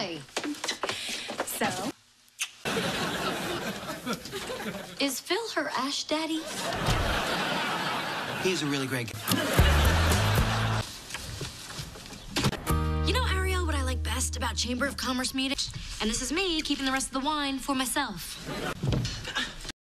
Hi. So, is Phil her Ash Daddy? He's a really great guy. You know, Ariel, what I like best about Chamber of Commerce meetings? And this is me keeping the rest of the wine for myself.